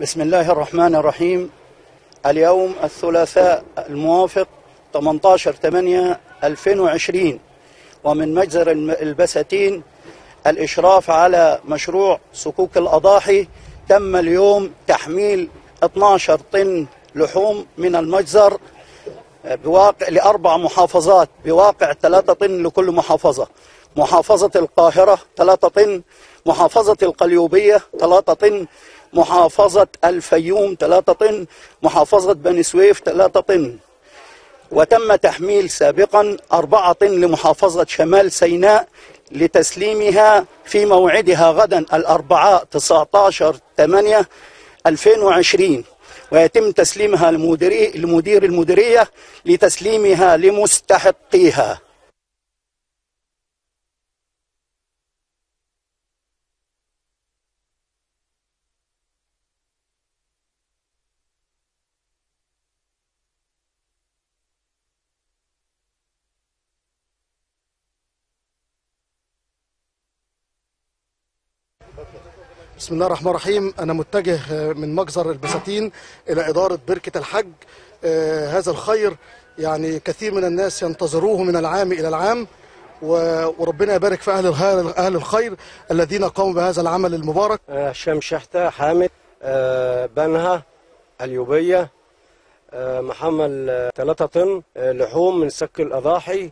بسم الله الرحمن الرحيم. اليوم الثلاثاء الموافق 18 8 2020 ومن مجزر البساتين الإشراف على مشروع صكوك الأضاحي. تم اليوم تحميل 12 طن لحوم من المجزر بواقع لأربع محافظات. بواقع ثلاثة طن لكل محافظة. محافظة القاهرة ثلاثة طن. محافظة القليوبية ثلاثة طن. محافظة الفيوم ثلاثة طن محافظة بني سويف ثلاثة طن. وتم تحميل سابقا أربعة طن لمحافظة شمال سيناء لتسليمها في موعدها غدا الأربعاء 19 8 2020 ويتم تسليمها لمدير المديرية لتسليمها لمستحقيها. بسم الله الرحمن الرحيم. أنا متجه من مجزر البساتين إلى إدارة بركة الحج. آه، هذا الخير يعني كثير من الناس ينتظروه من العام إلى العام. وربنا يبارك في أهل أهل الخير الذين قاموا بهذا العمل المبارك. آه، هشام شحتة حامد آه، بنها اليوبية آه، محمل 3 طن آه، لحوم من سك الأضاحي